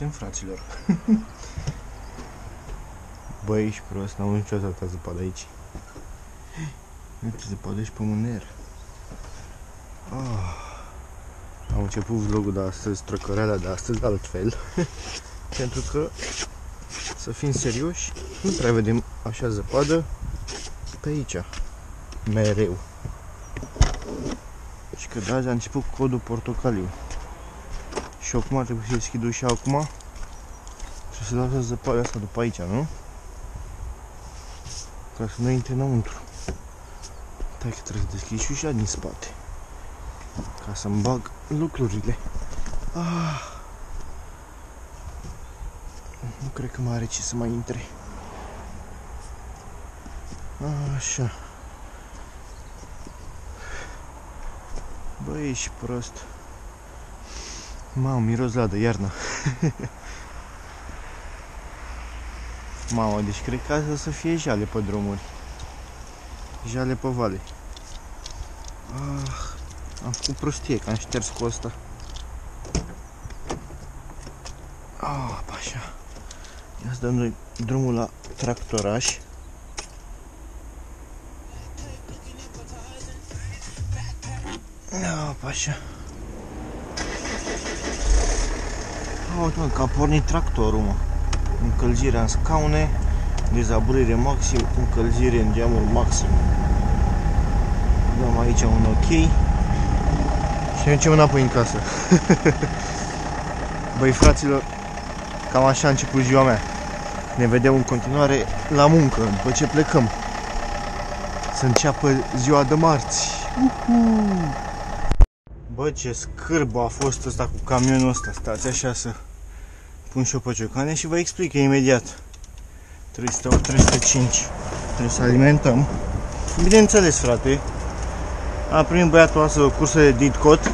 Unde suntem, fraților? Băi, ești prost, n-am niciodată atâta zăpadă aici. Nu ce zăpadă și pe mâner. Oh. Am început vlogul de astăzi, trăcăreala de astăzi, altfel. Pentru că, să fim serioși, nu prea vedem așa zăpadă pe aici. Mereu. Și că de azi a început codul portocaliu. Și acum trebuie să deschid ușa acum. Trebuie să lasă zăpada asta după aici, nu? Ca să nu intre înăuntru. Tai că trebuie să deschid și ușa din spate. Ca să-mi bag lucrurile. Ah. Nu cred că mai are ce să mai intre. Așa. Băi, ești prost. Mamă, miros la de iarnă. Mamă, deci cred că asta o să fie jale pe drumuri. Jale pe vale. Ah, am făcut prostie, că am șters cu asta. Ah, așa. Ia să dăm noi drumul la tractoraș. Ah, așa. Uite mă, că a pornit tractorul, mă. Încălzirea în scaune, dezaburire maxim, încălzire în geamul maxim. Dăm aici un ok și ne ducem înapoi în casă. Băi fraților, cam așa a început ziua mea. Ne vedem în continuare la muncă, după ce plecăm. Să înceapă ziua de marți. Uhu! Bă, ce scârbă a fost ăsta cu camionul ăsta. Stați așa să pun și o pe ciocane și vă explic imediat. 308, 305. Trebuie să alimentăm. Bineînțeles, frate. A primit băiatul astăzi o cursă de Ditcot.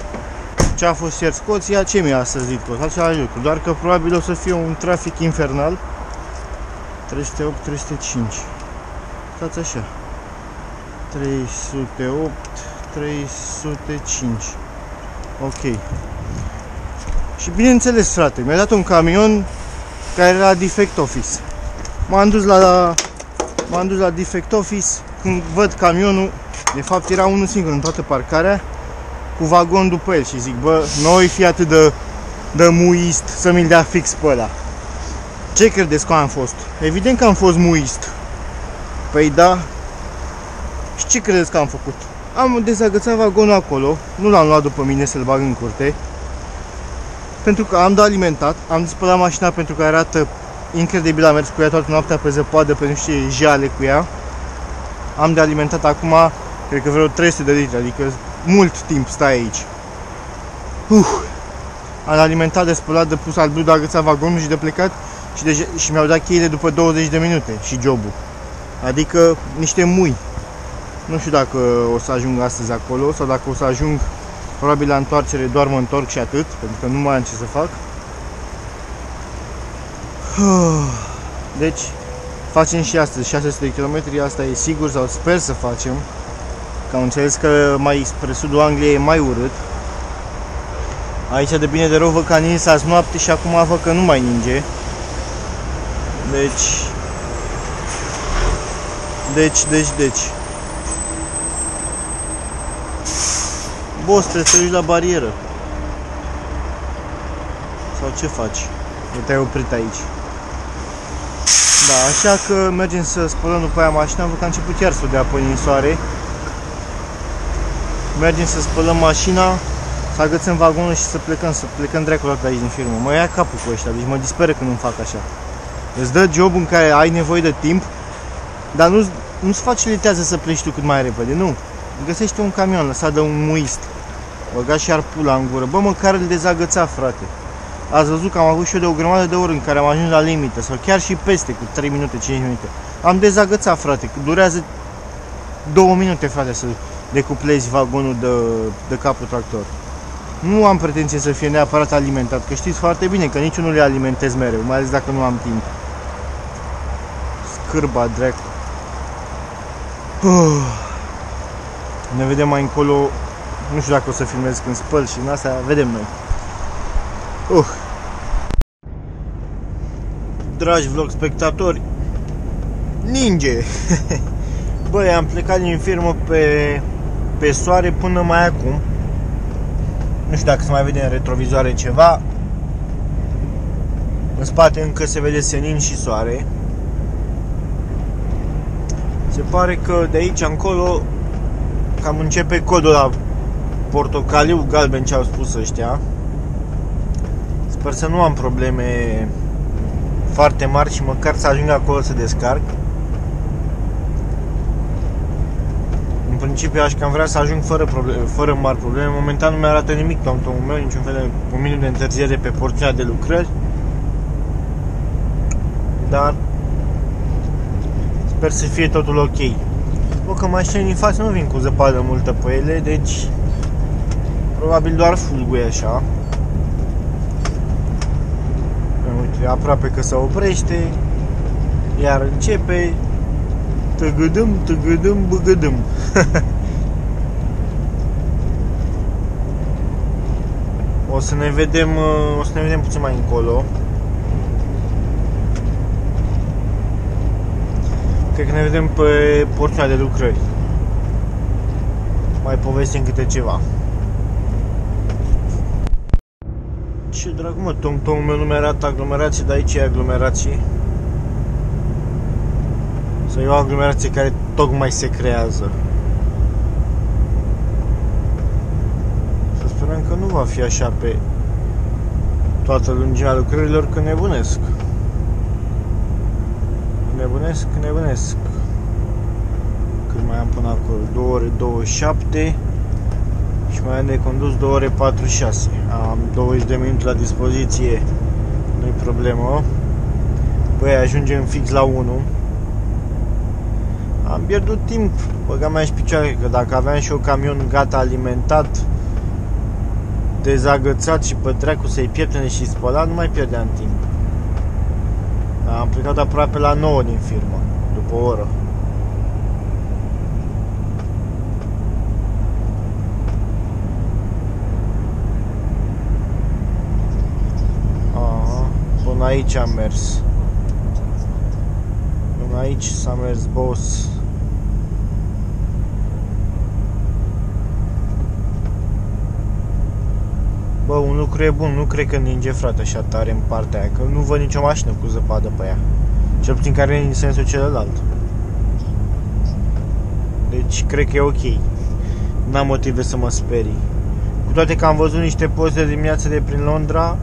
Ce a fost ieri Scoția, ce mi-a astăzi Ditcot? Altceva lucru. Doar că probabil o să fie un trafic infernal. 308, 305. Stați așa. 308, 305. Ok. Și bineînțeles, frate, mi-a dat un camion care era defect office. M-am dus la m-am dus la defect office când văd camionul, de fapt era unul singur în toată parcarea cu vagon după el și zic, bă, noi fi atât de, de muist să mi-l dea fix pe ăla. Ce credeți că am fost? Evident că am fost muist. Păi da. Și ce credeți că am făcut? Am dezagățat vagonul acolo, nu l-am luat după mine să-l bag în curte, pentru că am de alimentat, am spălat mașina pentru că arată incredibil, am mers cu ea toată noaptea pe zăpadă, pe niște jale cu ea. Am de alimentat acum, cred că vreo 300 de litri, adică mult timp stai aici. Uh, am alimentat de spălat, de pus al blu, de agățat vagonul și de plecat și, de, și mi-au dat cheile după 20 de minute și jobul. Adică niște mui. Nu știu dacă o să ajung astăzi acolo sau dacă o să ajung probabil la întoarcere doar mă întorc și atât, pentru că nu mai am ce să fac. Deci, facem și astăzi 600 de km, asta e sigur sau sper să facem. Că am înțeles că mai spre sudul Angliei e mai urât. Aici de bine de rău văd că a nins azi noapte și acum văd că nu mai ninge. Deci... Deci, deci, deci. Boss, trebuie să duci la barieră. Sau ce faci? Nu te-ai oprit aici. Da, așa că mergem să spălăm după aia mașina, văd că a început chiar să dea pe soare. Mergem să spălăm mașina, să agățăm vagonul și să plecăm, să plecăm dracul de aici din firmă. Mă ia capul cu ăștia, deci mă disperă când nu fac așa. Îți dă job în care ai nevoie de timp, dar nu, nu-ți facilitează să pleci tu cât mai repede, nu. Găsește un camion lăsat de un muist. Băga și ar pula în gură. Bă, măcar îl dezagăța, frate. Ați văzut că am avut și eu de o grămadă de ori în care am ajuns la limită sau chiar și peste cu 3 minute, 5 minute. Am dezagățat, frate, că durează 2 minute, frate, să decuplezi vagonul de, de capul tractor. Nu am pretenție să fie neapărat alimentat, că știți foarte bine că nici nu le alimentez mereu, mai ales dacă nu am timp. Scârba, dracu. Ne vedem mai încolo nu știu dacă o să filmez când spăl și în asta vedem noi. Uh. dragi vlog spectatori, ninge! Băi, am plecat din firmă pe, pe soare până mai acum. Nu știu dacă se mai vede în retrovizoare ceva. În spate încă se vede senin și soare. Se pare că de aici încolo cam începe codul la portocaliu galben ce au spus ăștia. Sper să nu am probleme foarte mari și măcar să ajung acolo să descarc. În principiu aș cam vrea să ajung fără, probleme, fără mari probleme. Momentan nu mi-arată nimic tomtomul meu, niciun fel de un minut de întârziere pe porțiunea de lucrări. Dar sper să fie totul ok. O că mașinile din față nu vin cu zăpadă multă pe ele, deci probabil doar fulguie așa. Uite, aproape că se oprește, iar începe tăgădâm, tăgădâm, băgădâm. o să ne vedem, o să ne vedem puțin mai încolo. Cred că ne vedem pe porțiunea de lucrări. Mai povestim câte ceva. Ce drag mă, Tom Tom meu nu mi-arată aglomerație, dar aici e aglomerație. Să e o aglomerație care tocmai se creează. Să sperăm că nu va fi așa pe toată lungimea lucrărilor, că nebunesc nebunesc, nebunesc. Cât mai am până acolo? 2 ore 27 și mai am de condus 2 ore 46. Am 20 de minute la dispoziție, nu-i problemă. Păi ajungem fix la 1. Am pierdut timp, băgam mai și picioare, că dacă aveam și o camion gata alimentat, dezagățat și pe treacu să-i pieptene și spălat, nu mai pierdeam timp. Am plecat aproape la 9 din firmă, după o oră. Aha, până aici am mers. Până aici s-a mers boss. Bă, un lucru e bun, nu cred că ninge frate așa tare în partea aia, că nu văd nicio mașină cu zăpadă pe ea. Cel puțin care e în sensul celălalt. Deci cred că e ok. N-am motive să mă sperii. Cu toate că am văzut niște poze de dimineață de prin Londra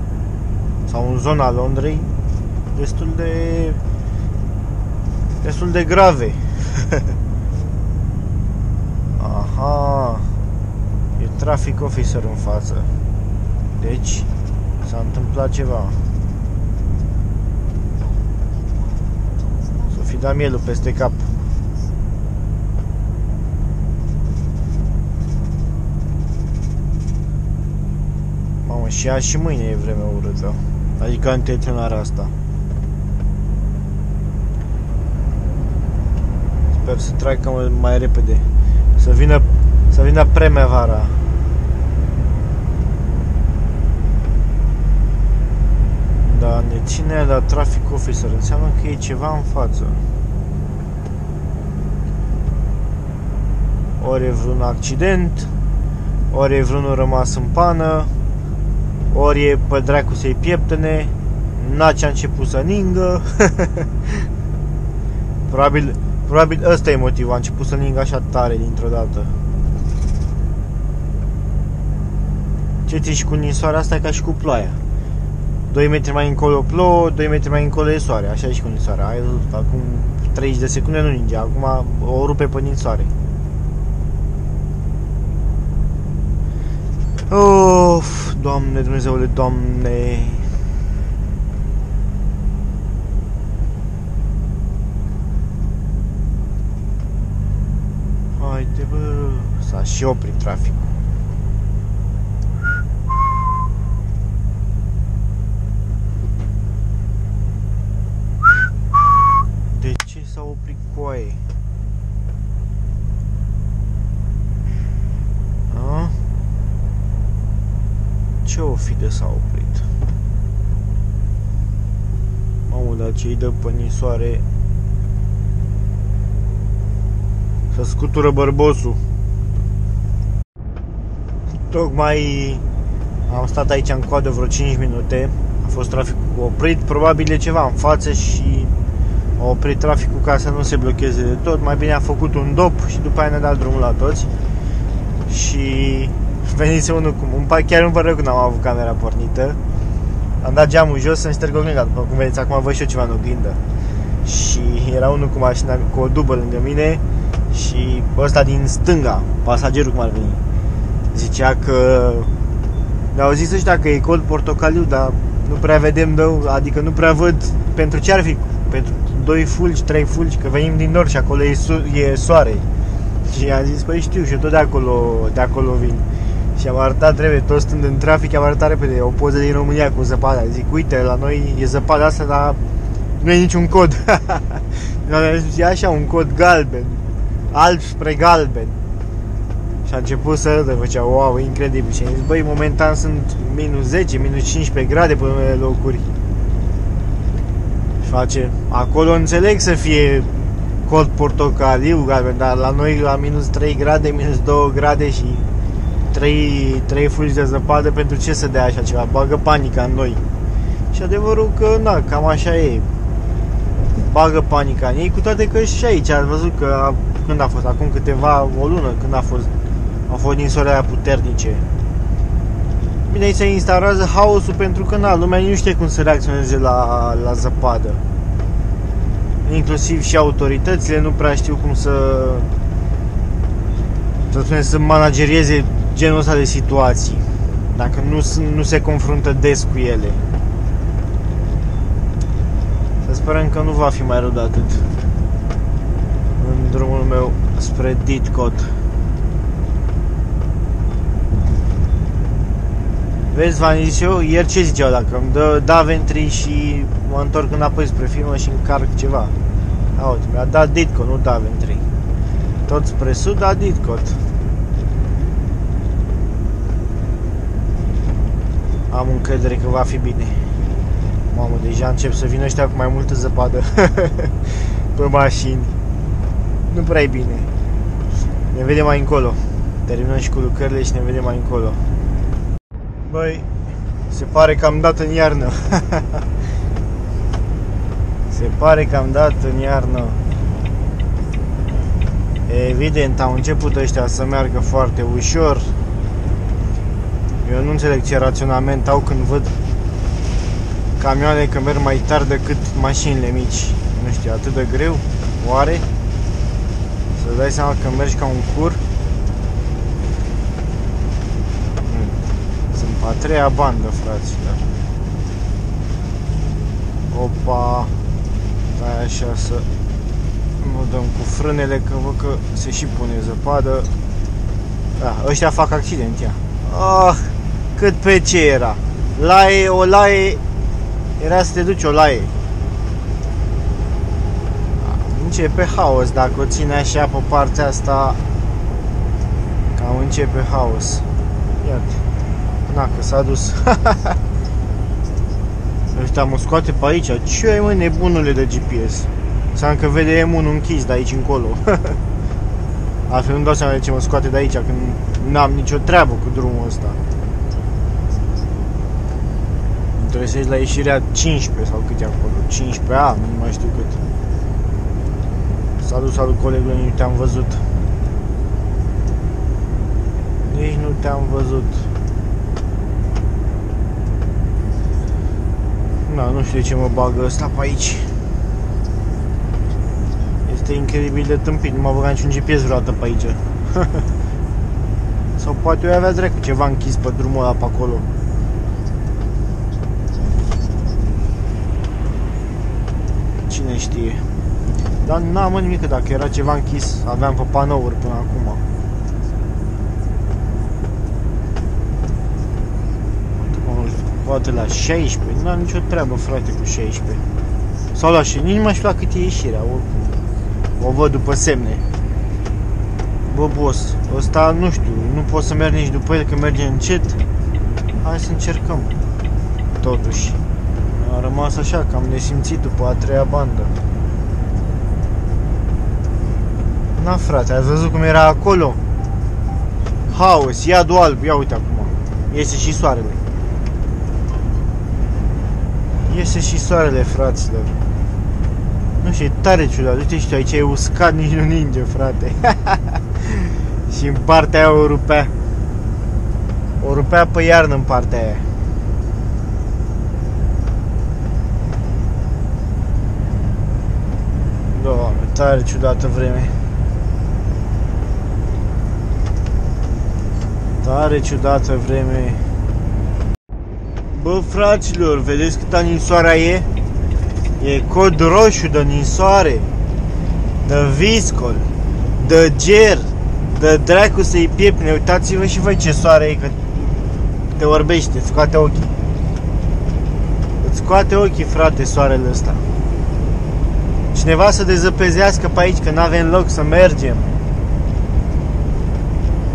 sau în zona Londrei destul de destul de grave. Aha. E traffic officer în față. Deci, s-a întâmplat ceva. Să fi dat mielul peste cap. Mamă, și azi și mâine e vreme urâtă. Adică intenționarea asta. Sper să treacă mai repede. Să vină, să vină primevara. Dar ne ține la traffic officer. Înseamnă că e ceva în față. Ori e vreun accident, ori e vreunul rămas în pană, ori e pe dracu să-i pieptene, Naci a început să ningă. probabil, probabil ăsta e motivul, a început să ningă așa tare dintr-o dată. Ce ți și cu ninsoarea asta e ca și cu ploaia. 2 metri mai încolo plouă, 2 metri mai încolo e soare, așa e și cu ninsoarea. Ai văzut, acum 30 de secunde nu ninge, acum o rupe pe ninsoare. Of, Doamne, Dumnezeule, Doamne. Haide, bă, s-a și oprit traficul. coaie. Ce o fi de s-a oprit? Mamă, dar ce-i dă pănisoare? Să scutură bărbosul. Tocmai am stat aici în coadă vreo 5 minute. A fost traficul oprit Probabil de ceva în față și a oprit traficul ca să nu se blocheze de tot. Mai bine a făcut un dop și după aia ne-a dat drumul la toți. Și venise unul cu... Îmi chiar îmi pare că n-am avut camera pornită. Am dat geamul jos să-mi șterg oglinda După cum vedeți, acum văd și eu ceva în oglindă. Și era unul cu mașina, cu o dubă lângă mine Și ăsta din stânga, pasagerul cum ar veni. Zicea că Ne-au zis ăștia că e cod portocaliu Dar nu prea vedem, dău, adică nu prea văd Pentru ce ar fi? Pentru doi fulgi, trei fulgi Că venim din nord și acolo e, so- e soare. Și am zis, păi știu și eu tot de acolo, de acolo vin și am arătat trebuie, tot stând în trafic, am arătat repede o poză din România cu zăpada. Zic, uite, la noi e zăpada asta, dar nu e niciun cod. e așa un cod galben, alb spre galben. Și a început să râdă, făcea, wow, incredibil. Și am zis, băi, momentan sunt minus 10, minus 15 grade pe unele locuri. Și face, acolo înțeleg să fie cod portocaliu, galben, dar la noi la minus 3 grade, minus 2 grade și trei, trei fulgi de zăpadă pentru ce să dea așa ceva? Bagă panica în noi. Și adevărul că, na, cam așa e. Bagă panica în ei, cu toate că și aici ați văzut că când a fost, acum câteva, o lună, când a fost, au fost ninsoarea puternice. Bine, aici se instaurează haosul pentru că, na, lumea nu știe cum să reacționeze la, la zăpadă. Inclusiv și autoritățile nu prea știu cum să să spunem, să managerieze genul ăsta de situații dacă nu, nu se confruntă des cu ele. Să sperăm că nu va fi mai rău de atât în drumul meu spre Ditcot. Vezi, v-am zis eu, ieri ce ziceau, dacă îmi dă Daventry și mă întorc înapoi spre firmă și încarc ceva. Auzi, mi-a dat Ditcot, nu Daventry. Tot spre sud, dar Ditcot. Am încredere că va fi bine. Mamă, deja încep să vină ăștia cu mai multă zăpadă pe mașini. Nu prea e bine. Ne vedem mai încolo. Terminăm și cu lucrările și ne vedem mai încolo. Băi, se pare că am dat în iarnă. se pare că am dat în iarnă. Evident, au început ăștia să meargă foarte ușor eu nu înțeleg ce raționament au când văd camioane că merg mai tare decât mașinile mici. Nu știu, atât de greu? Oare? Să dai seama că mergi ca un cur? Sunt pe a treia bandă, fraților. Opa! Stai așa să nu dăm cu frânele, că văd că se și pune zăpadă. Da, ăștia fac accident, ia. Ah! Cât pe ce era. Laie, o laie, era să te duci o laie. Începe haos, dacă o ține așa pe partea asta, cam începe haos. Iată, na, că s-a dus. Ăștia mă scoate pe aici. Ce ai mă nebunule de GPS? Să că vede M1 închis de aici încolo. Altfel nu dau seama de ce mă scoate de aici când n-am nicio treabă cu drumul ăsta. Trebuie să ieși la ieșirea 15 sau cât e acolo, 15A, nu mai știu cât. Salut, salut colegul, nu te-am văzut. Nici nu te-am văzut. Da, nu știu de ce mă bagă ăsta pe aici. Este incredibil de tâmpit, nu m-a băgat niciun GPS vreodată pe aici. Sau poate eu avea dracu ceva închis pe drumul ăla pe acolo. Cine știe. Dar n-am nimic dacă era ceva închis, aveam pe panouri până acum. Poate la 16, nu am nicio treabă frate cu 16. Sau la 16, nici nu mai știu la cât e ieșirea, oricum. O văd după semne. Bă, boss, ăsta nu știu, nu pot să merg nici după el că merge încet. Hai să încercăm. Totuși. Rămas așa, cam nesimțit după a treia bandă. Na frate, ați văzut cum era acolo? Haos, iadul alb, ia uite acum. Iese și soarele. Iese și soarele, fraților. Nu știu, e tare ciudat. Uite și tu, aici e uscat, nici nu ninge, frate. și în partea aia o rupea. O rupea pe iarnă în partea aia. Doamne, tare ciudată vreme. Tare ciudată vreme. Bă, fraților, vedeți câta ninsoarea e? E cod roșu de ninsoare, de viscol, de ger, de dracu să-i piepne. Uitați-vă și voi ce soare e, că te orbește, îți scoate ochii. Îți scoate ochii, frate, soarele ăsta. Cineva să dezăpezească pe aici, că n-avem loc să mergem.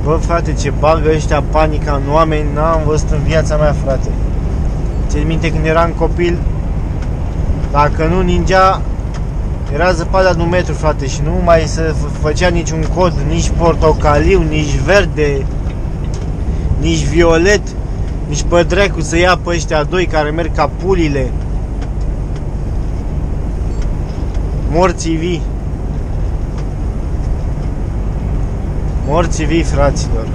Bă, frate, ce bagă ăștia panica în oameni, n-am văzut în viața mea, frate. Țin minte când eram copil, dacă nu ningea, era zăpada de un metru, frate, și nu mai se făcea niciun cod, nici portocaliu, nici verde, nici violet, nici pe dracu să ia pe ăștia doi care merg ca pulile. Morții vii. Morții vii, fraților.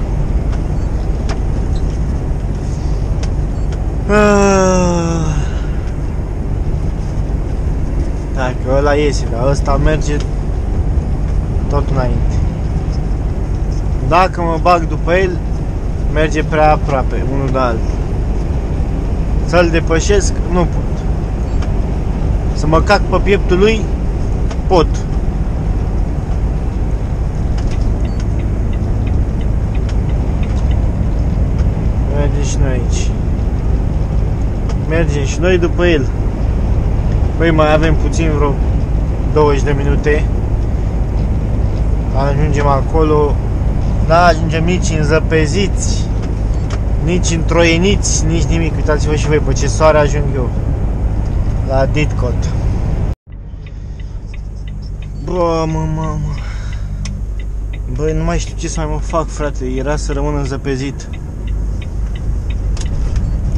Ah. Dacă ăla iese, dar ăsta merge tot înainte. Dacă mă bag după el, merge prea aproape, unul de altul. Să-l depășesc, nu pot. Să mă cac pe pieptul lui, pot. Mergem și noi aici. Mergem și noi după el. Băi, mai avem puțin vreo 20 de minute. Ajungem acolo. Nu ajungem nici zăpeziți, nici întroieniți, nici nimic. Uitați-vă și voi pe ce soare ajung eu. La Ditcot. Bă, mă, mă, mă. Băi, nu mai știu ce să mai mă fac, frate. Era să rămân înzăpezit.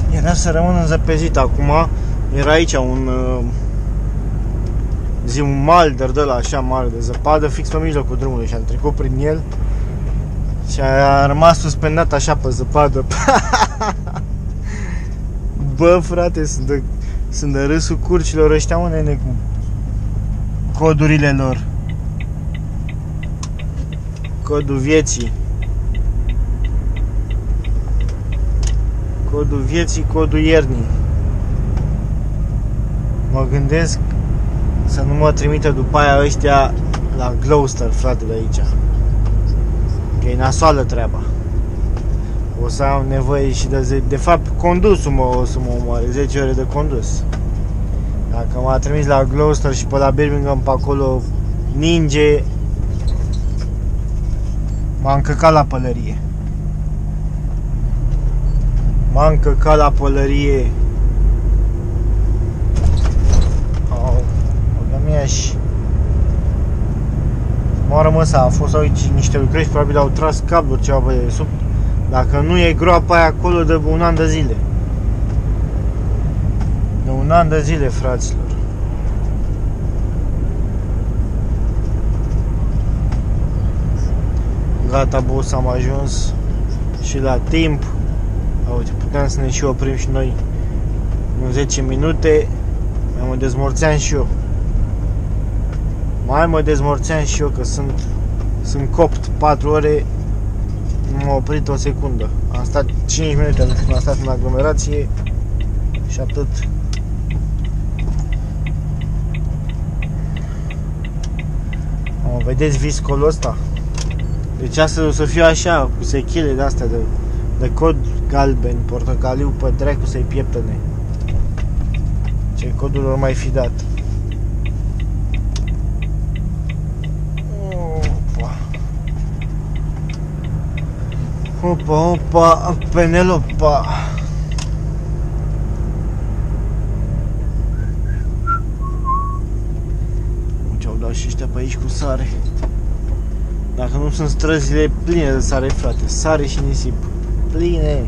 Era să rămân înzăpezit. Acum era aici un... Uh, zi un malder de la așa mare de zăpadă fix pe mijlocul drumului și am trecut prin el și a rămas suspendat așa pe zăpadă. Bă, frate, sunt de, sunt de râsul curcilor ăștia, mă, nene, cu codurile lor. Codul vieții. Codul vieții, codul iernii. Mă gândesc să nu mă trimită după aia ăștia la Gloucester, frate, de aici. Că e nasoală treaba. O să am nevoie și de... Ze- de fapt, condusul mă o să mă omoare, 10 ore de condus. Dacă m-a trimis la Gloucester și pe la Birmingham pe acolo ninge, m-a încăcat la pălărie. M-a încăcat la pălărie. și M-a rămas, a fost aici niște lucrări probabil au tras cabluri ceva pe sub. Dacă nu e groapa aia acolo de un an de zile. De un an de zile, fraților. Gata, boss, am ajuns și la timp. Uite, puteam să ne și oprim și noi în 10 minute. Mi-am dezmorțeam și eu. Mai mă dezmorțeam și eu că sunt, sunt copt 4 ore nu m-a oprit o secundă. Am stat 5 minute când am stat în aglomerație și atât. O, vedeți viscolul ăsta? Deci asta o să fiu așa, cu sechile de astea de, de cod galben, portocaliu, pe dracu să-i pieptăne. Ce codul lor mai fi dat. Opa, opa, Penelopa. Aici cu sare. Dacă nu sunt străzile pline de sare, frate. Sare și nisip. Pline.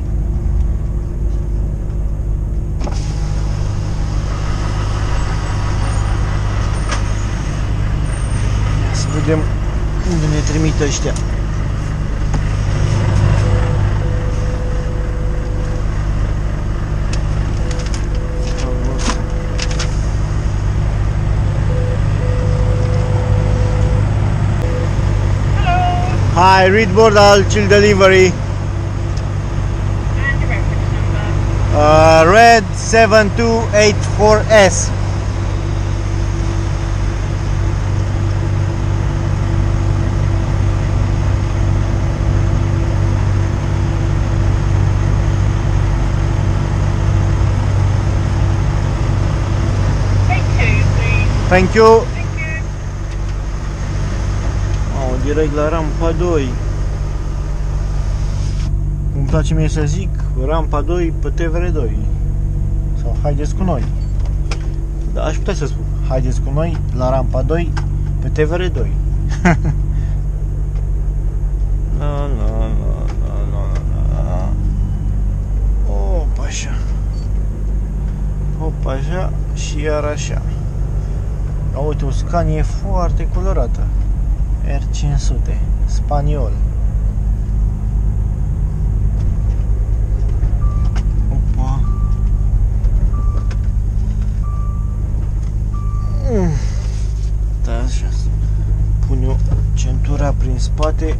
Să vedem unde ne trimit ăștia. Hi, read Bordal Chill Delivery. Uh, red 7284S. Take two, please. Thank you. Direct la rampa 2. Îmi place mie să zic rampa 2 pe TVR2. Sau haideți cu noi. Da, aș putea să spun. Haideți cu noi la rampa 2 pe TVR2. Na, na, na, na, na, na. Opa, așa. Opa, așa și iar așa. A, uite, o Scania e foarte colorată. R500, spaniol. Opa. Mm. Da, așa. Pun eu centura prin spate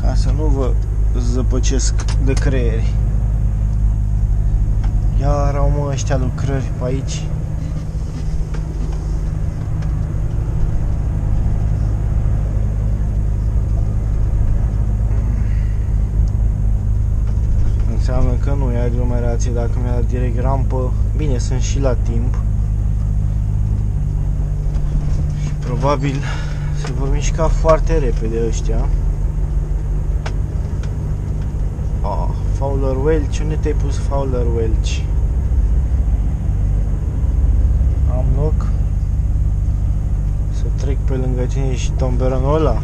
ca să nu vă zăpăcesc de creieri. Iar au mă ăștia lucrări pe aici. Înseamnă că nu e aglomerație dacă mi-a dat direct rampă. Bine, sunt și la timp. Și probabil se vor mișca foarte repede ăștia. Oh, Fowler Welch, unde te-ai pus Fowler Welch? Am loc să trec pe lângă tine și tomberonul ăla.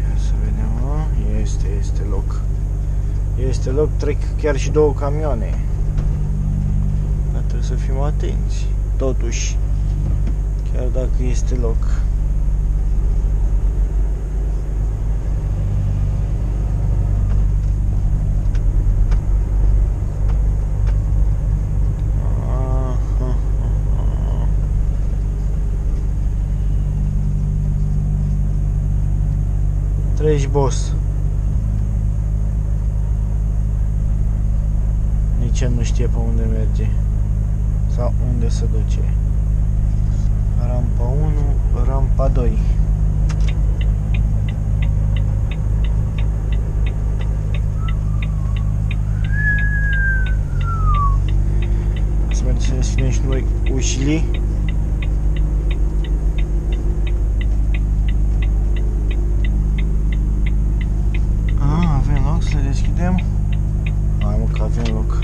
Ia să vedem, mă. Este, este loc. Este loc, trec chiar și două camioane. Dar trebuie să fim atenți. Totuși, chiar dacă este loc. Aha. Treci, boss. Nici el nu știe pe unde merge. Sau unde se duce. Rampa 1, rampa 2. Să mergem să deschidem și noi ușile. Ah, avem loc să le deschidem? Hai mă că avem loc.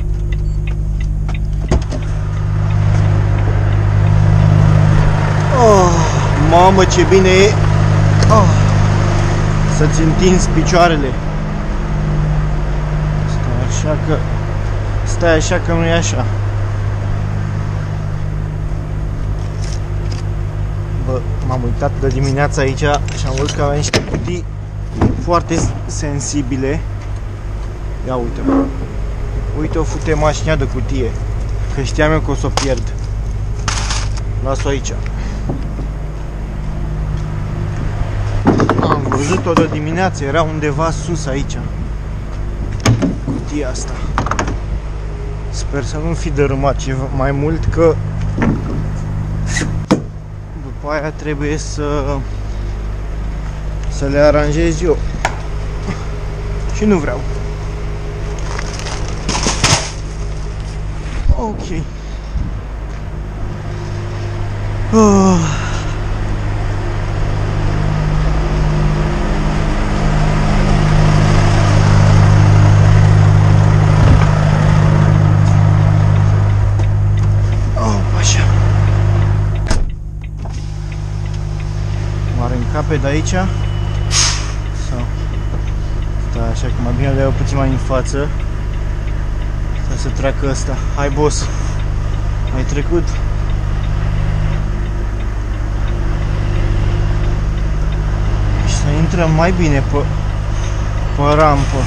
Oh, mamă ce bine e. Oh, Să-ți întinzi picioarele. Stai așa că Stai așa că nu e așa. Bă, m-am uitat de dimineața aici și am văzut că avea niște cutii foarte sensibile. Ia uite bă. Uite o fute mașina de cutie Că știam eu că o să o pierd. Las-o aici Am văzut-o de dimineață, era undeva sus aici Cutia asta. Sper să nu fi dărâmat ceva mai mult că După aia trebuie să Să le aranjez eu. Și nu vreau. Ok. Oh. Repede aici. Sau... Da, așa că mai bine le iau puțin mai în față. Să se treacă ăsta. Hai, boss! Ai trecut? Și să intrăm mai bine pe, pe rampă.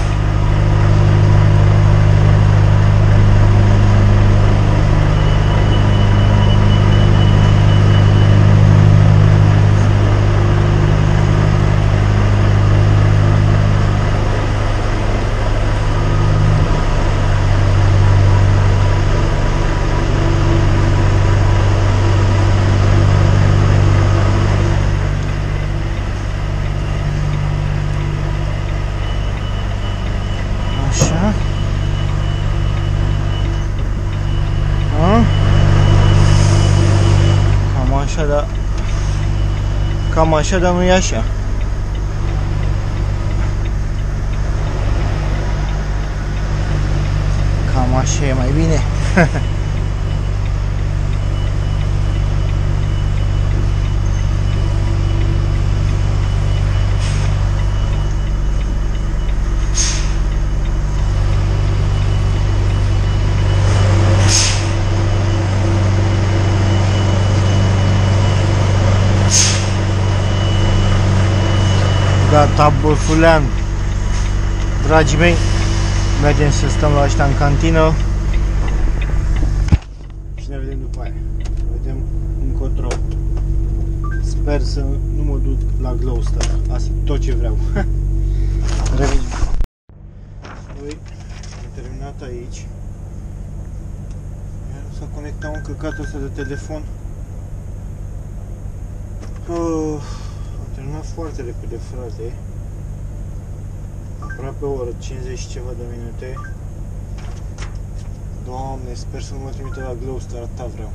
Așa. A? Cam așa, dar... Cam așa, dar nu e așa. Cam așa e mai bine. Gata, băfulean. Dragii mei, mergem să stăm la ăștia în cantină. Și ne vedem după aia. Vedem încotro. Sper să nu mă duc la Gloucester. Asta e tot ce vreau. Revenim. Noi am terminat aici. Iar s-a conectat un căcatul ăsta de telefon. Uh, am terminat foarte repede, frate. Aproape o oră, 50 și ceva de minute. Doamne, sper să nu mă trimite la Gloucester, atâta vreau.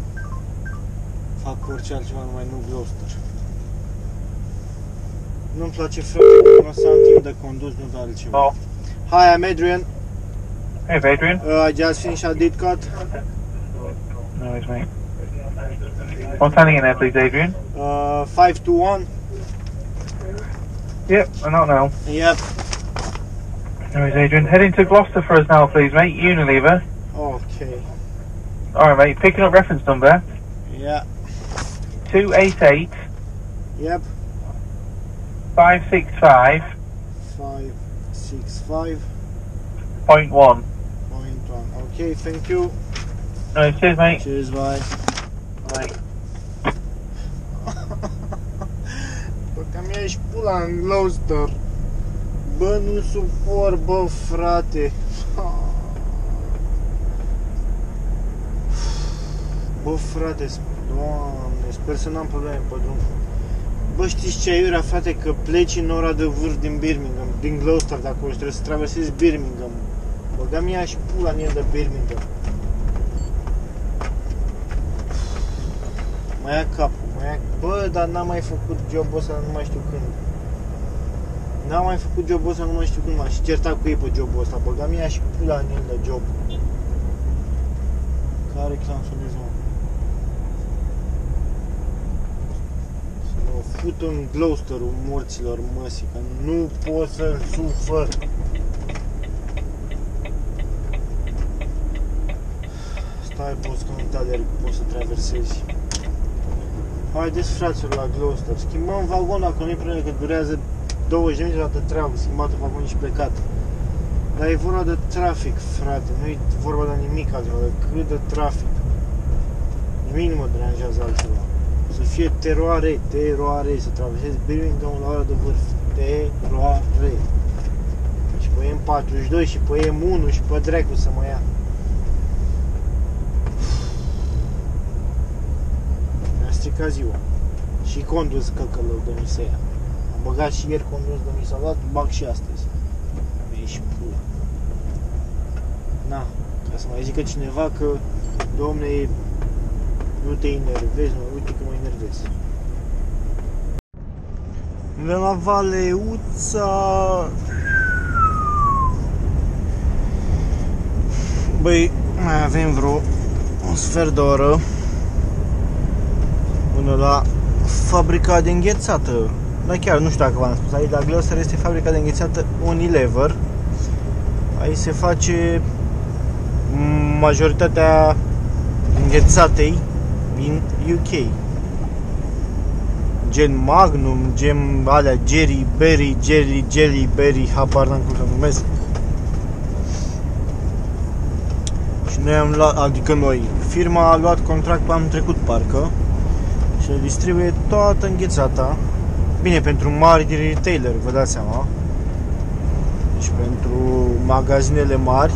Fac orice altceva, numai nu Gloucester. Nu-mi place, frate, că nu să am timp de condus, nu de altceva. Oh, Hi, I'm Adrian. hey Adrian. Uh, I just finished a deed cut. No worries, mate. What's happening in there, please, Adrian? Uh, 5 to 1. Yep, I'm not now. Yep. No worries, Adrian. Heading to Gloucester for us now, please, mate. Unilever. Okay. All right, mate. Picking up reference number Yeah. two eight eight Yep. five six five 5, 6, 5. point one. Point one. Okay, thank you. No, worries, cheers, mate. Cheers, bye. Bye. Bă, că mi ești pula în Gloucester. Bă, nu suport, bă, frate. Bă, frate, sp- doamne, sper să n-am probleme pe drum. Bă, știți ce aiurea, frate, că pleci în ora de vârf din Birmingham, din Gloucester de acolo și trebuie să traversezi Birmingham. Băga mi și pula în el de Birmingham. Mai ia capul, mai ia... Bă, dar n-am mai făcut jobul ăsta, nu mai știu când. N-am mai făcut jobul ăsta, nu mai știu când m-am și certat cu ei pe jobul ăsta. Băga mi și pula în el de job. Care clansonez, mă? Să mă fut în Gloucesterul morților măsii, că nu pot să-l sufăr. Stai, boss, că nu te alerg, poți să traversezi. Haideți, fraților, la Gloucester. Schimbăm vagon dacă nu-i probleme, că durează 20 de minute toată treabă, schimbat vagon și plecat. Dar e vorba de trafic, frate, nu e vorba de nimic altceva, de cât de trafic. Nimic nu mă deranjează altceva. Să fie teroare, teroare, să traversezi Birmingham la ora de vârf. Teroare. Și pe M42 și pe M1 și pe dracu să mă ia. Mi-a stricat ziua. Și condus căcălău de mi se ia. Am băgat și ieri condus de mi s-a luat, bag și astăzi. Ești pula. Na, ca să mai zică cineva că, domne, nu te enervezi, nu, uite că mă enervez. De la Valeuța Băi, mai avem vreo un sfert de oră până la fabrica de înghețată Dar chiar nu știu dacă v-am spus, aici la Gloucester este fabrica de înghețată Unilever. Aici se face m, majoritatea înghețatei din UK. Gen Magnum, gen alea Jerry, Berry, Jelly, Jelly, Berry, habar n-am cum să numesc. Și noi am luat, adică noi, firma a luat contract pe anul trecut parcă și le distribuie toată înghețata. Bine, pentru mari retailer, vă dați seama. Deci pentru magazinele mari.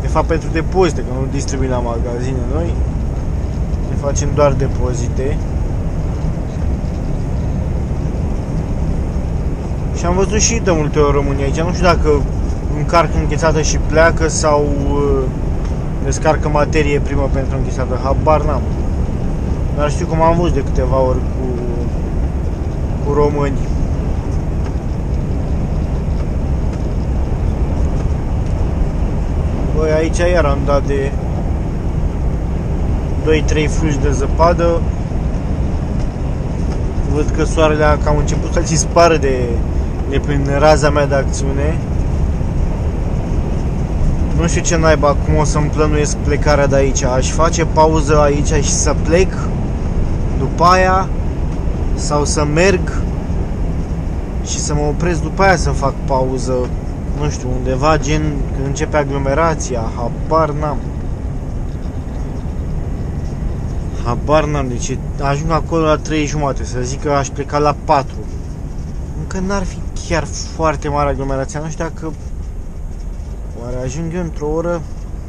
De fapt pentru depozite, că nu distribuim la magazine noi. Ne facem doar depozite. Și am văzut și de multe ori România aici. Nu știu dacă încarcă înghețată și pleacă sau uh, descarcă materie primă pentru înghețată. Habar n-am. Dar știu cum am văzut de câteva ori cu, cu români. Băi, aici iar am dat de 2-3 fluși de zăpadă. Văd că soarele a cam început să dispară de, de prin raza mea de acțiune. Nu știu ce naiba, cum o să-mi plănuiesc plecarea de aici. Aș face pauză aici și să plec după aia sau să merg și să mă opresc după aia să fac pauză nu știu, undeva gen când începe aglomerația, habar n-am. Habar n-am, deci ajung acolo la 3 jumate, să zic că aș pleca la 4. Încă n-ar fi chiar foarte mare aglomerația, nu știu dacă oare ajung eu într-o oră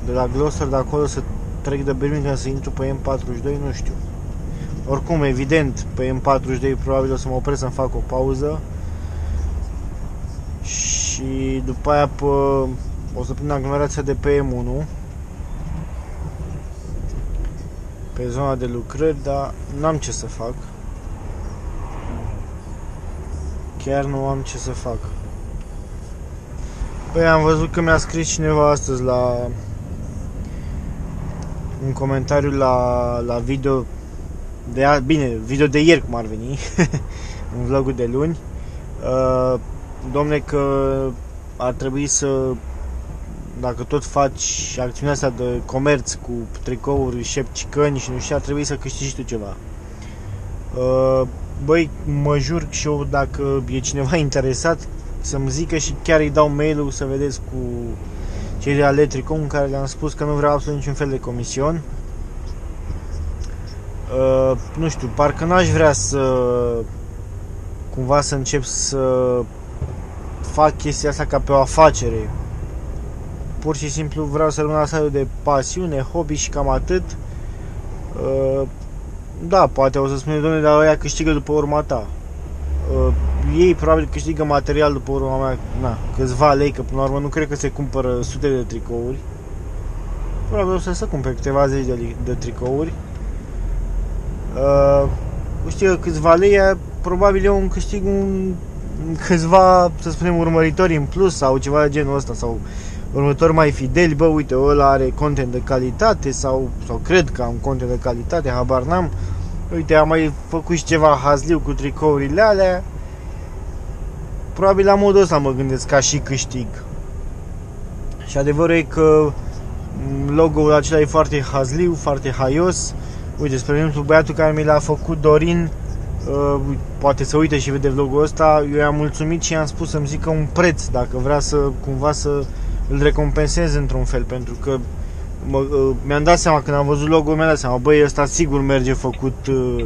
de la Gloucester de acolo să trec de Birmingham să intru pe M42, nu știu. Oricum, evident, pe M42 probabil o să mă opresc să-mi fac o pauză și după aia pe, o să prind aglomerația de pe M1 pe zona de lucrări, dar n-am ce să fac. Chiar nu am ce să fac. Păi am văzut că mi-a scris cineva astăzi la un comentariu la, la video de a, bine, video de ieri cum ar veni în vlogul de luni uh, domne că ar trebui să dacă tot faci acțiunea asta de comerț cu tricouri, șepcicăni și nu știu, ar trebui să câștigi tu ceva. Uh, băi, mă jur și eu dacă e cineva interesat să-mi zică și chiar îi dau mail-ul să vedeți cu cei de ale tricou în care le-am spus că nu vreau absolut niciun fel de comision. Uh, nu știu, parcă n-aș vrea să cumva să încep să fac chestia asta ca pe o afacere. Pur și simplu vreau să rămân asta de pasiune, hobby și cam atât. Uh, da, poate o să spune, domnule, dar ăia câștigă după urma ta. Uh, ei probabil câștigă material după urma mea, na, câțiva lei, că până la urmă nu cred că se cumpără sute de tricouri. Probabil o să se cumpere câteva zeci de, de tricouri. Uh, știu câțiva lei, probabil eu îmi câștig un câțiva, să spunem, urmăritori în plus sau ceva de genul ăsta sau următori mai fideli, bă, uite, ăla are content de calitate sau, sau cred că am content de calitate, habar n-am. Uite, am mai făcut și ceva hazliu cu tricourile alea. Probabil la modul ăsta mă gândesc ca și câștig. Și adevărul e că logo-ul acela e foarte hazliu, foarte haios. Uite, spre exemplu, băiatul care mi l-a făcut Dorin Uh, poate să uite și vede vlogul ăsta, eu i-am mulțumit și i-am spus să-mi zică un preț dacă vrea să cumva să îl recompensez într-un fel, pentru că mă, uh, mi-am dat seama când am văzut logo-ul, mi-am dat seama, băi, ăsta sigur merge făcut uh,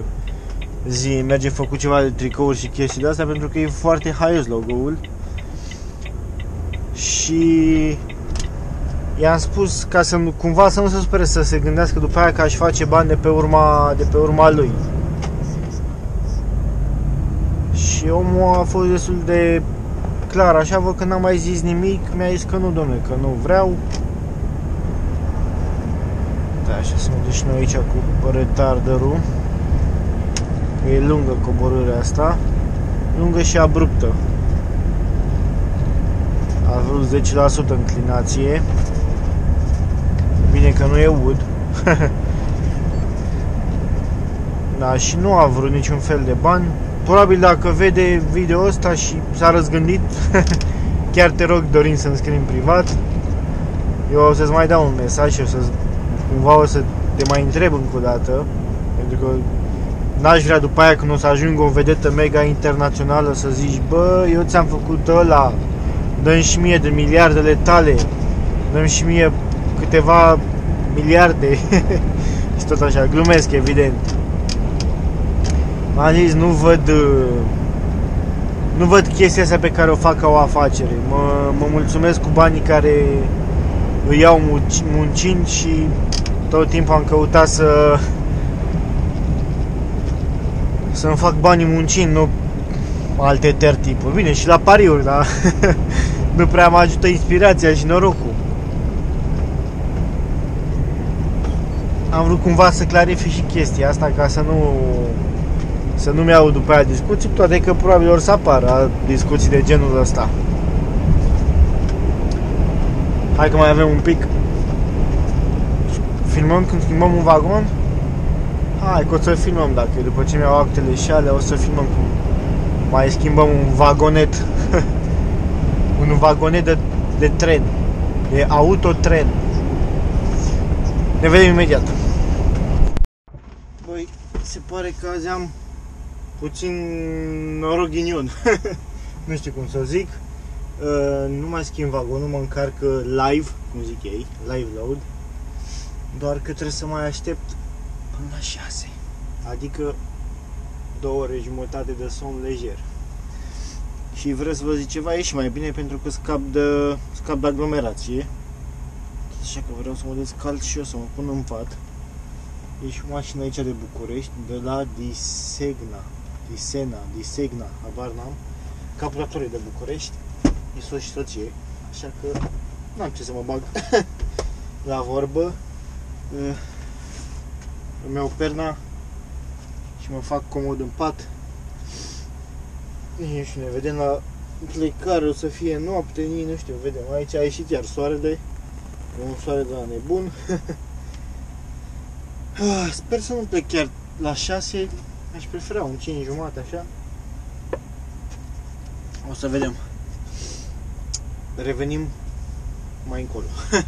zi, merge făcut ceva de tricouri și chestii de astea, pentru că e foarte haios logo-ul. Și i-am spus ca să cumva să nu se supere să se gândească după aia că aș face bani de pe urma, de pe urma lui. Și omul a fost destul de clar, așa văd că n-am mai zis nimic, mi-a zis că nu, domne, că nu vreau. Da, așa să mă duci noi aici cu retarderul. E lungă coborârea asta. Lungă și abruptă. A vrut 10% înclinație. Bine că nu e ud. da, și nu a vrut niciun fel de bani probabil dacă vede video ăsta și s-a răzgândit, chiar te rog Dorin să-mi scrii în privat. Eu o să-ți mai dau un mesaj și o să cumva o să te mai întreb încă o dată, pentru că n-aș vrea după aia când o să ajung o vedetă mega internațională să zici Bă, eu ți-am făcut ăla, dă și mie de miliardele tale, dă și mie câteva miliarde și tot așa, glumesc evident. Am zis, nu văd uh, nu văd chestia asta pe care o fac ca o afacere. Mă, mă mulțumesc cu banii care îi iau munci- muncind și tot timpul am căutat să să-mi fac banii muncind, nu alte ter tipuri. Bine, și la pariuri, dar nu prea mă ajută inspirația și norocul. Am vrut cumva să clarific și chestia asta ca să nu să nu-mi iau după aia discuții, toate că probabil or să apară discuții de genul ăsta. Hai că mai avem un pic. Filmăm când schimbăm un vagon? Hai că o să filmăm dacă după ce mi-au actele și alea o să filmăm cum mai schimbăm un vagonet un vagonet de, de tren de autotren ne vedem imediat Băi, se pare că azi am puțin noroc ghinion. Nu știu cum să zic. Uh, nu mai schimb vagonul, mă încarcă live, cum zic ei, live load. Doar că trebuie să mai aștept până la 6 adică două ore jumătate de somn lejer. Și vreau să vă zic ceva, e și mai bine pentru că scap de, scap de aglomerație. Așa că vreau să mă descalț și eu să mă pun în pat e și o mașină aici de București de la Disegna. Disena, Disegna, habar n-am. Capulatorii de București. E soț și soție așa că n-am ce să mă bag. La vorbă Uh, îmi iau perna și mă fac comod în pat. Nici nu știu, ne vedem la plecare, o să fie noapte, nici nu știu, vedem, aici a ieșit iar soarele e un soare de la nebun. Ah, sper să nu plec chiar la 6 aș prefera un 5 jumate așa. O să vedem. Revenim mai încolo.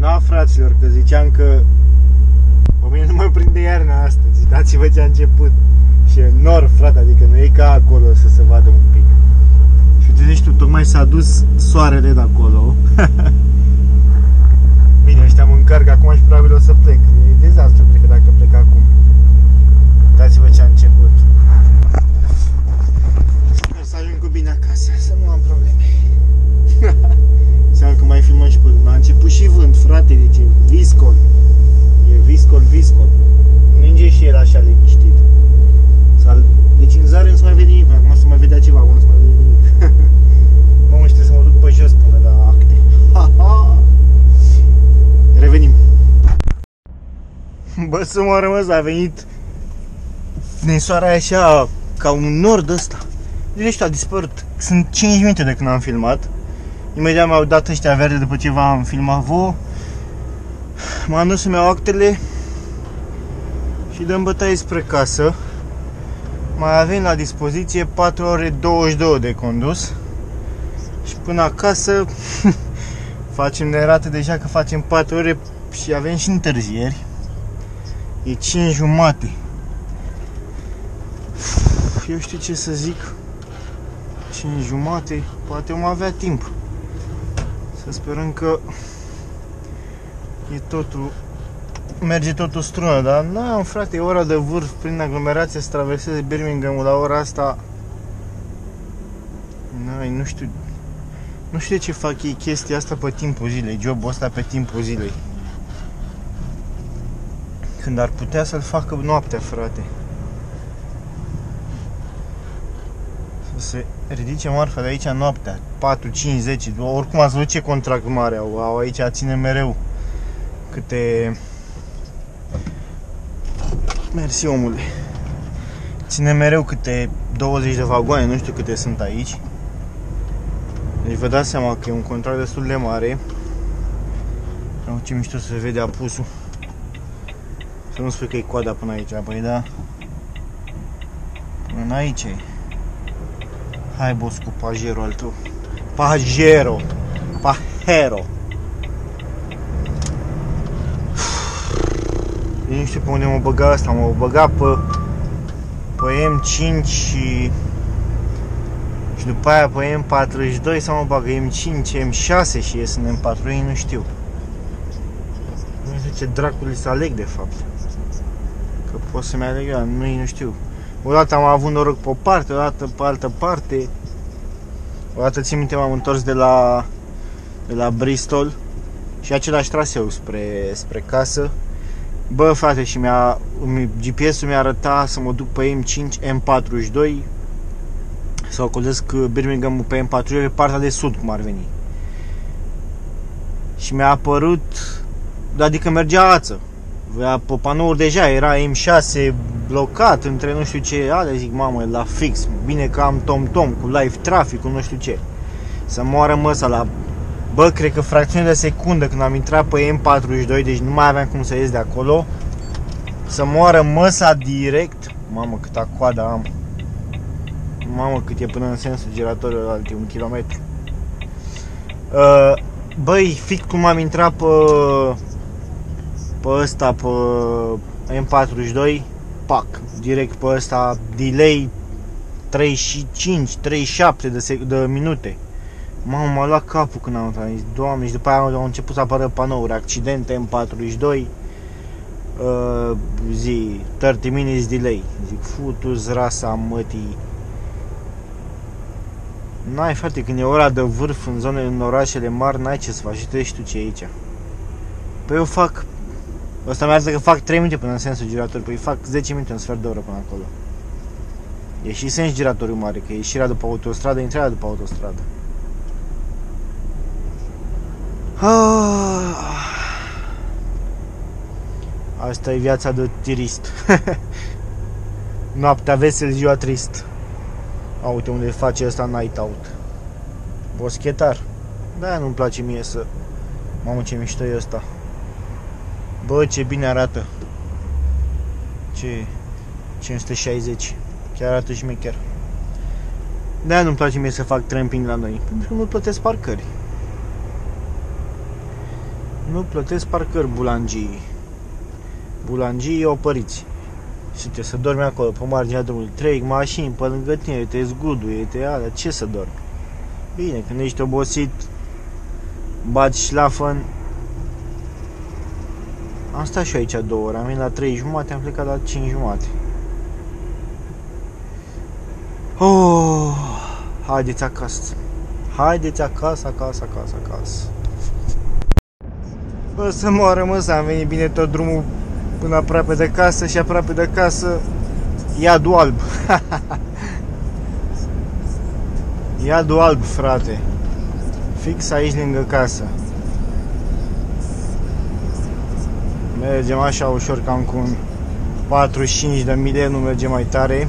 Na, fraților, că ziceam că Pe mine nu mă prinde iarna astăzi. Uitați-vă ce a început. Și e nor, frate, adică nu e ca acolo să se vadă un pic. Și uite, știu, tocmai s-a dus soarele de acolo Bine, ăștia mă încarc acum și probabil o să plec E dezastru, cred că dacă plec acum Uitați-vă ce a început Sper să ajung cu bine acasă, să nu am probleme Seama că mai filmăm și pe A început și vânt, frate, deci e viscol. E viscol, viscol. Ninge și el așa liniștit. Sal... Deci în zare nu se mai vede nimic, acum se mai vedea ceva, acum nu se mai vede nimic. Mamă, și trebuie să mă duc pe jos până la acte. Ha, ha. Revenim. Bă, să mă rămâs, a venit Nesoara așa ca un nord ăsta. Deci știu, a dispărut. Sunt 5 minute de când am filmat. Imediat mi-au dat ăștia verde după ce v-am filmat vouă. M-am dus să-mi iau actele și dăm bătaie spre casă. Mai avem la dispoziție 4 ore 22 de condus. Și până acasă facem nerate deja că facem 4 ore și avem și întârzieri. E 5 jumate. Eu știu ce să zic. 5 jumate, poate om avea timp. Să sperăm că e totul merge totul strună, dar n-am frate, e ora de vârf prin aglomerație să traverseze Birmingham la ora asta. N-ai, nu știu nu știu de ce fac ei chestia asta pe timpul zilei, jobul ăsta pe timpul zilei. Când ar putea să-l facă noaptea, frate. Să se ridice marfa de aici noaptea 4, 5, 10 Oricum ați văzut ce contract mare au, au aici Ține mereu Câte Mersi omule Ține mereu câte 20 de vagoane Nu știu câte sunt aici Deci vă dați seama că e un contract destul de mare Sau ce mișto se vede apusul Să nu spui că e coada până aici Păi da În aici e. Hai boss cu Pajero al tău. Pajero. Pajero. Eu nu știu pe unde mă băga asta, mă băga pe, pe M5 și și după aia pe M42 sau mă bagă M5, M6 și ies în M4, ei nu știu. Nu știu ce dracului să aleg de fapt. Că pot să-mi aleg eu, nu, nu știu. Odată am avut noroc pe o parte, odată pe altă parte. Odată țin minte m-am întors de la, de la Bristol și același traseu spre, spre casă. Bă, frate, și mi-a, GPS-ul mi-a arătat să mă duc pe M5, M42 să ocolesc Birmingham pe M42 pe partea de sud, cum ar veni. Și mi-a apărut, adică mergea ață. Pe panouri deja era M6 blocat între nu știu ce ale, zic mamă, la fix, bine că am tom-tom cu live traffic, cu nu știu ce. Să moară măsa la Bă, cred că fracțiune de secundă când am intrat pe M42, deci nu mai aveam cum să ies de acolo, să moară măsa direct. Mamă, câta coadă am. Mamă, cât e până în sensul giratorului alte un kilometru. Uh, băi, fix cum am intrat pe pe ăsta, pe M42, pac, direct pe ăsta, delay 35, 37 de, sec- de minute. Mamă, m-a luat capul când am intrat. Zis, Doamne, și după aia au început să apară panouri, accidente M42, uh, zi, 30 minutes delay. Zic, futu rasa mătii. N-ai, frate, când e ora de vârf în zone, în orașele mari, n-ai ce să faci, și tu ce e aici. Păi eu fac Ăsta mi că fac 3 minute până în sensul girator, păi fac 10 minute, un sfert de oră până acolo. E și sens giratoriu mare, că e ieșirea după autostradă, intrarea după autostradă. Ah. Asta e viața de tirist. Noaptea vesel, ziua trist. A, uite unde face ăsta night out. Boschetar. Da, nu-mi place mie să... Mamă, ce mișto e ăsta. Bă, ce bine arată. Ce... 560. Chiar arată șmecher. de nu-mi place mie să fac tramping la noi. Pentru că nu plătesc parcări. Nu plătesc parcări bulangii. Bulangii opăriți. Și te să dormi acolo, pe marginea drumului. Trec mașini pe lângă tine, te zguduie, te alea. Ce să dormi? Bine, când ești obosit, bați șlafă în am stat și eu aici două ore, am venit la 3 jumate, am plecat la 5 jumate. Oh, haideți acasă. Haideți acasă, acasă, acasă, acasă. Bă, să moară mă, să am venit bine tot drumul până aproape de casă și aproape de casă iadul alb. iadul alb, frate. Fix aici lângă casă. Mergem așa ușor, cam cu un 45 de mile, nu merge mai tare.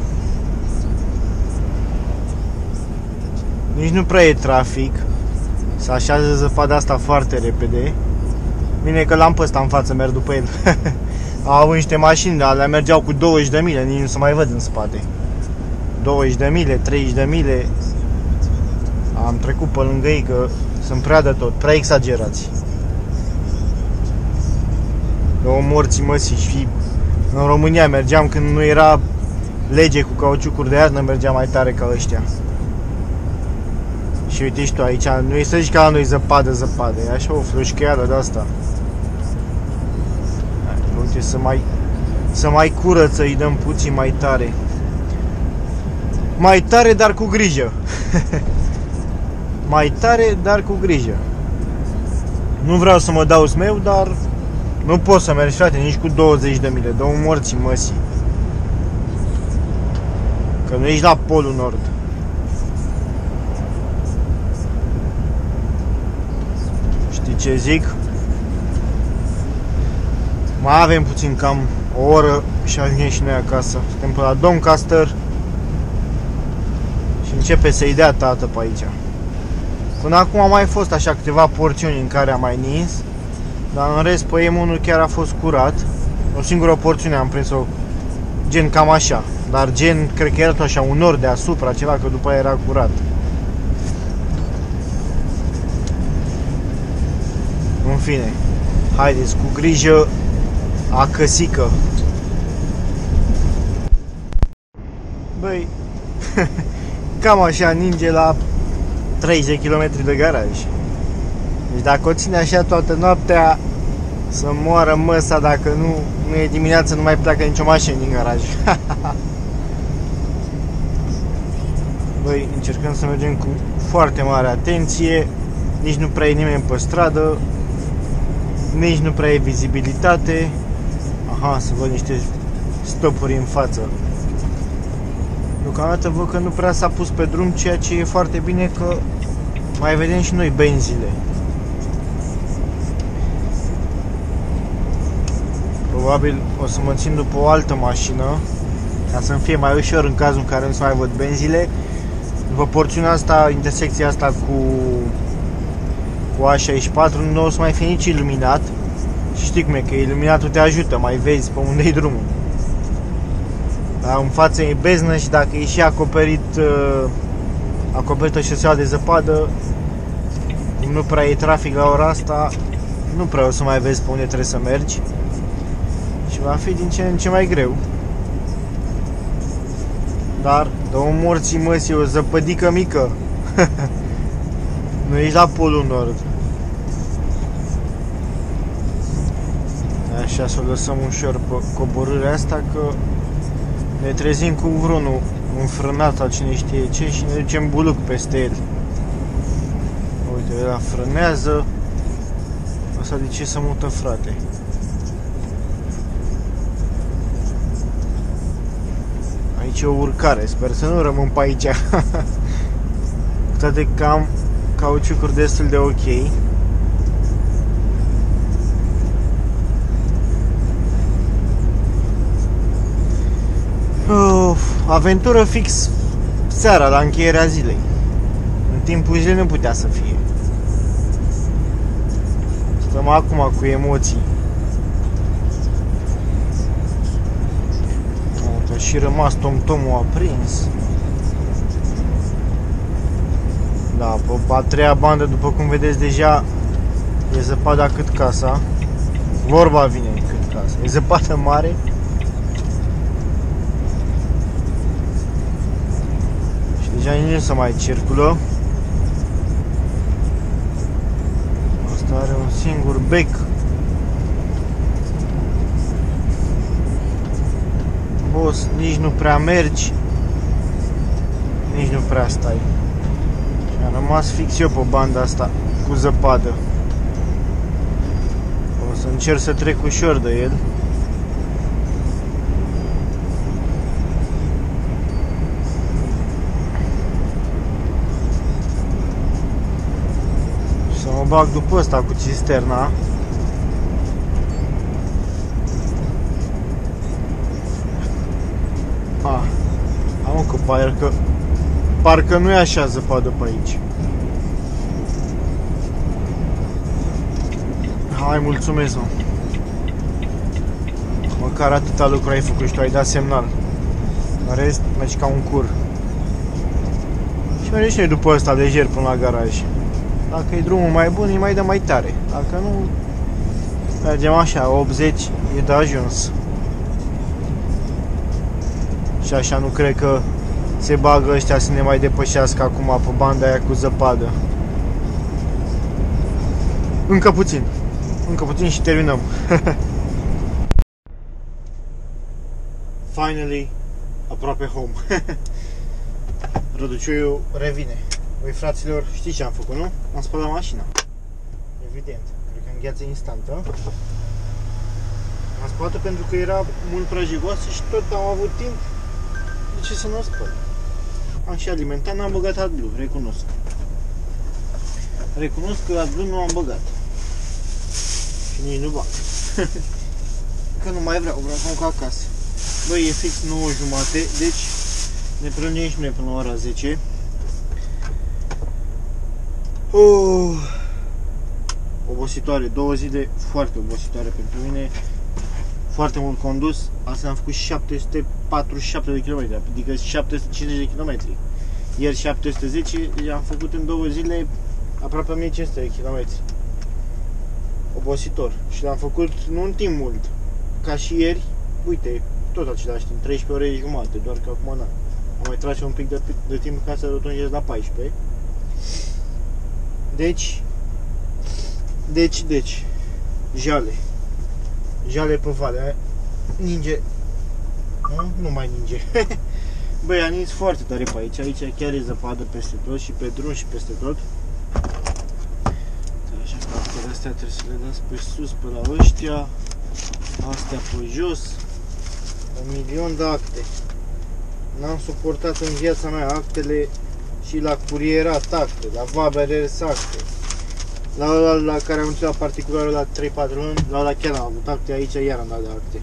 Nici nu prea e trafic. Se așează zăpada asta foarte repede. Bine că l-am pe ăsta în față, merg după el. Au avut niște mașini, dar le mergeau cu 20 de mile, nici nu se mai văd în spate. 20 de mile, 30 de mile. Am trecut pe lângă ei că sunt prea de tot, prea exagerați două morți măsii și în România mergeam când nu era lege cu cauciucuri de iarnă, mergeam mai tare ca ăștia. Și uite și tu aici, nu e să zici ca la noi zăpadă, zăpadă, e așa o floșcheală de asta. Uite să mai, să mai curăță, îi dăm puțin mai tare. Mai tare, dar cu grijă. mai tare, dar cu grijă. Nu vreau să mă dau smeu, dar nu poți să mergi, frate, nici cu 20 de mile, două morții măsii. Că nu ești la Polul Nord. Știi ce zic? Mai avem puțin cam o oră și ajungem și noi acasă. Suntem pe la Doncaster și începe să-i dea tată pe aici. Până acum am mai fost așa câteva porțiuni în care am mai nins dar în rest pe M1 chiar a fost curat. O singură porțiune am prins-o Gen cam așa. Dar gen, cred că era tot așa un nor deasupra, ceva, că după aia era curat. În fine, haideți cu grijă acăsică. Băi, cam așa ninge la 30 km de garaj. Deci dacă o ține așa toată noaptea, să moară măsa dacă nu, nu e dimineață, nu mai pleacă nicio mașină din garaj. Băi, încercăm să mergem cu foarte mare atenție, nici nu prea e nimeni pe stradă, nici nu prea e vizibilitate. Aha, să văd niște stopuri în față. Deocamdată văd că nu prea s-a pus pe drum, ceea ce e foarte bine că mai vedem și noi benzile. Probabil o să mă țin după o altă mașină ca să-mi fie mai ușor în cazul în care nu se mai văd benzile. După porțiunea asta, intersecția asta cu cu A64 nu o să mai fie nici iluminat. Și știi cum e, că iluminatul te ajută, mai vezi pe unde e drumul. Dar în față e beznă și dacă e și acoperit uh, acoperită șoseaua de zăpadă, cum nu prea e trafic la ora asta, nu prea o să mai vezi pe unde trebuie să mergi și va fi din ce în ce mai greu. Dar, de o morții măsii, o zăpădică mică. nu ești la polul nord. Așa să o lăsăm ușor pe coborârea asta că ne trezim cu vreunul înfrânat al cine știe ce și ne ducem buluc peste el. Uite, ăla frânează. Asta de ce să mută, frate? Aici e o urcare, sper să nu rămân pe aici. Cu toate că am cauciucuri destul de ok. Aventură fix seara, la încheierea zilei. În timpul zilei nu putea să fie. Stăm acum cu emoții. Că și rămas tom-tomul aprins. Da, pe a treia bandă, după cum vedeți deja, e zăpada cât casa. Vorba vine cât casa. E zăpadă mare. Deja nici nu se mai circulă. Asta are un singur bec. Boss, nici nu prea mergi, nici nu prea stai. Și am rămas fix eu pe banda asta cu zăpadă. O să încerc să trec ușor de el. Bag după ăsta cu cisterna. Ah, am că parcă, parcă nu e așa zăpadă pe aici. Hai, mulțumesc, mă. Măcar atâta lucru ai făcut și tu ai dat semnal. În rest, mergi ca un cur. Și mergi și noi după ăsta lejer până la garaj. Dacă e drumul mai bun, îi mai dă mai tare. Dacă nu, mergem așa, 80 e de ajuns. Și așa nu cred că se bagă ăștia să ne mai depășească acum pe banda aia cu zăpadă. Încă puțin. Încă puțin și terminăm. Finally, aproape home. Răduciuiul revine. Voi fraților, știți ce am făcut, nu? Am spălat mașina. Evident. Cred că îngheață instantă. Am spălat pentru că era mult prea jigoasă și tot am avut timp de ce să nu o spăl? Am și alimentat, n-am băgat AdBlue, recunosc. Recunosc că AdBlue nu am băgat. Și nici nu bag. că nu mai vreau, vreau să mă acasă. Băi, e fix 9 jumate, deci ne prelungim și noi până la ora 10. Oh, obositoare, două zile foarte obositoare pentru mine. foarte mult condus. Asta am făcut 747 de km, adică 750 de km. Ieri 710, deci am făcut în două zile aproape 1500 de km. Obositor. Și l-am făcut nu în timp mult, ca și ieri, uite, tot același timp, 13 ore jumate, doar că acum na. Am mai trage un pic de, de timp ca să rotunjez la 14. Deci, deci, deci, jale. Jale pe vale. Ninge. Nu, nu mai ninge. Băi, a nins foarte tare pe aici. Aici chiar e zăpadă peste tot și pe drum și peste tot. Așa că actele astea trebuie să le dați pe sus, pe la ăștia. Astea pe jos. Un milion de acte. N-am suportat în viața mea actele și la curierat acte, la Vaberers acte. La, la, la care am început la particularul la 3-4 luni, la la chiar am avut acte, aici iar am dat de acte.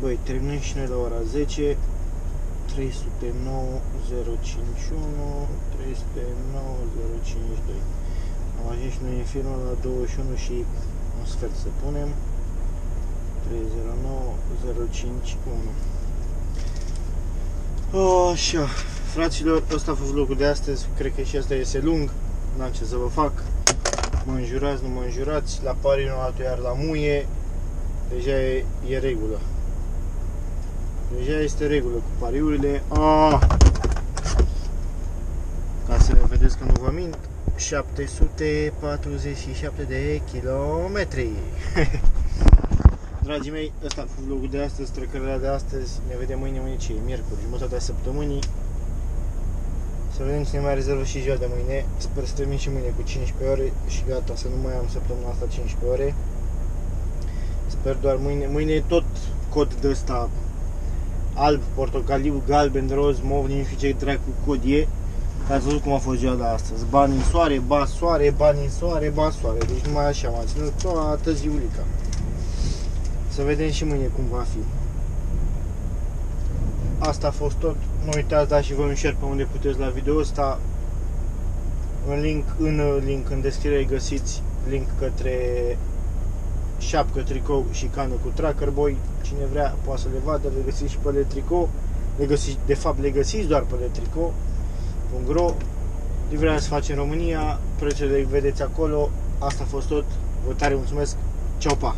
Băi, terminăm și noi la ora 10. 309 051 309 052 Am ajuns și noi în firmă la 21 și un sfert să punem 309 051 Așa, fraților, ăsta a fost locul de astăzi, cred că și asta este lung, n-am ce să vă fac. Mă înjurați, nu mă înjurați, la pari nu altul iar la muie, deja e, e regulă. Deja este regulă cu pariurile. Ah! Ca să vedeți că nu vă mint, 747 de kilometri. Dragii mei, ăsta a fost vlogul de astăzi, trecările de astăzi. Ne vedem mâine, mâine ce e? Miercuri, jumătatea săptămânii. Să vedem cine mai rezervă și ziua de mâine. Sper să termin și mâine cu 15 ore și gata, să nu mai am săptămâna asta 15 ore. Sper doar mâine. Mâine e tot cod de ăsta alb, portocaliu, galben, roz, mov, nici nu știu ce dracu cod e. Ați văzut cum a fost ziua de astăzi. Bani în soare, ba soare, bani în soare, ba soare. Deci numai așa m-a ținut toată ziulica. Să vedem și mâine cum va fi. Asta a fost tot. Nu uitați, dați și voi un share pe unde puteți la video ăsta. În link, în link în descriere găsiți link către șapcă, tricou și cană cu Tracker Boy. Cine vrea poate să le vadă, le găsiți și pe le tricou. Le găsiți, de fapt le găsiți doar pe le tricou. .ro Livrarea se face în România, prețurile le vedeți acolo. Asta a fost tot. Vă tare mulțumesc. Ceau, pa!